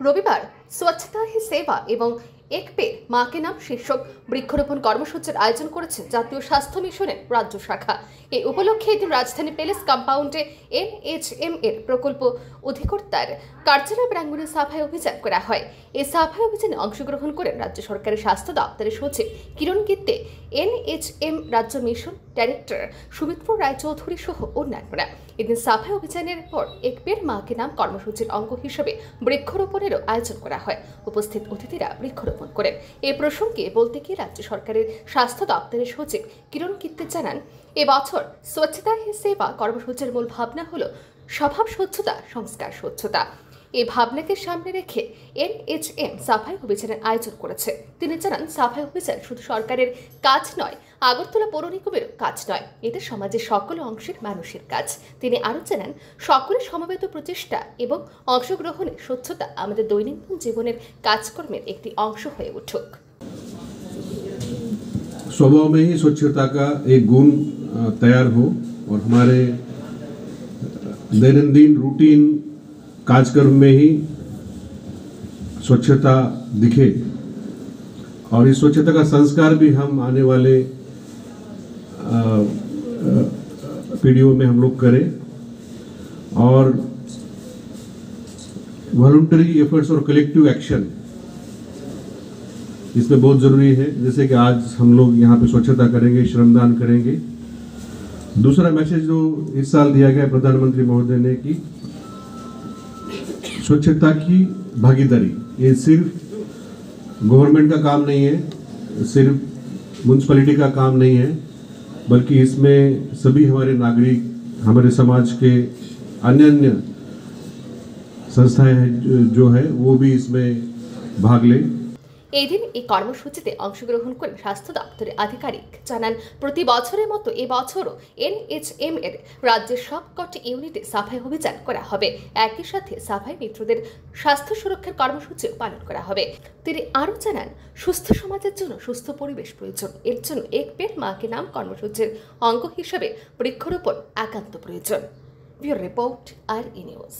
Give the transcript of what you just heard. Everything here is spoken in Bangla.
রবিবার স্বচ্ছতা হি সেবা এবং এক পে মাকে নাম শীর্ষক বৃক্ষরোপণ কর্মসূচির আয়োজন করেছে জাতীয় স্বাস্থ্য মিশনের রাজ্য শাখা। এই উপলক্ষে এদিন রাজধানী প্যালেস কম্পাউন্ডে এনএইচএম এর প্রকল্প অধিকর্তার কার্যালয় প্রাঙ্গণে সাফাই অভিযান করা হয়। এই সাফাই অভিযানে অংশগ্রহণ করেন রাজ্য সরকারের স্বাস্থ্য দপ্তরের সচিব কিরণ গিত্তে, এনএইচএম রাজ্য মিশন ডাইরেক্টর সুমিত্র রায়চৌধুরী সহ অন্যান্যরা। এদিন সাফাই অভিযানের পর একবের মাকে নাম কর্মসূচির অঙ্গ হিসেবে বৃক্ষরোপণেরও আয়োজন করা হয়। উপস্থিত অতিথিরা বৃক্ষরোপণ করেন। এ প্রসঙ্গে বলতে গিয়ে রাজ্য সরকারের স্বাস্থ্য দপ্তরের সচিব কিরণ কিত্তে জানান এবছর স্বচ্ছতা হি সেবা কর্মসূচির মূল ভাবনা হল স্বভাব স্বচ্ছতা, সংস্কার স্বচ্ছতা। এই ভাবনাকে সামনে রেখে এনএইচএম সাফাই অভিযানের আয়োজন করেছে তিনি জানান সাফাই অভিযান শুধু সরকারের কাজ নয় আগরতলা পৌর নিগমের কাজ নয় এটা সমাজের সকল অংশের মানুষের কাজ তিনি আরও জানান সকলের সমবেত প্রচেষ্টা এবং অংশগ্রহণে স্বচ্ছতা আমাদের দৈনন্দিন জীবনের কাজকর্মের একটি অংশ হয়ে উঠুক स्वभाव में ही स्वच्छता का एक गुण अ, तैयार हो और हमारे दैनंदिन रूटीन कार्यक्रम में ही स्वच्छता दिखे। और इस स्वच्छता का संस्कार भी हम आने वाले पीढ़ियों में हम लोग करें। और वॉलंटरी एफर्ट्स और कलेक्टिव एक्शन इसमें बहुत ज़रूरी है। जैसे कि आज हम लोग यहाँ पे स्वच्छता करेंगे, श्रमदान करेंगे। दूसरा मैसेज जो इस साल दिया गया प्रधानमंत्री महोदय ने कि स्वच्छता की भागीदारी। ये सिर्फ़ गवर्नमेंट का काम नहीं है, सिर्फ़ म्यूनसिपलिटी का काम नहीं है, बल्कि इसमें सभी हमारे नागरिक, हमारे समाज के अन्य अन्य संस्थाएँ जो है, वो भी इसमें भाग लें। এই দিন এই কর্মসূচিতে অংশগ্রহণ করেন স্বাস্থ্য দপ্তরের আধিকারিক জানান, প্রতি বছরের মতো এবছরও এনএইচএম এর রাজ্যের সবকটি ইউনিটে সাফাই অভিযান করা হবে। একই সাথে সাফাই মিত্রদের স্বাস্থ্য সুরক্ষার কর্মসূচিও পালন করা হবে। তিনি আরও জানান, সুস্থ সমাজের জন্য সুস্থ পরিবেশ প্রয়োজন। এর জন্য এক পেট মাকে নাম কর্মসূচির অঙ্গ হিসেবে বৃক্ষরোপণ একান্ত প্রয়োজন। ব্যুরো রিপোর্ট আর ই নিউজ।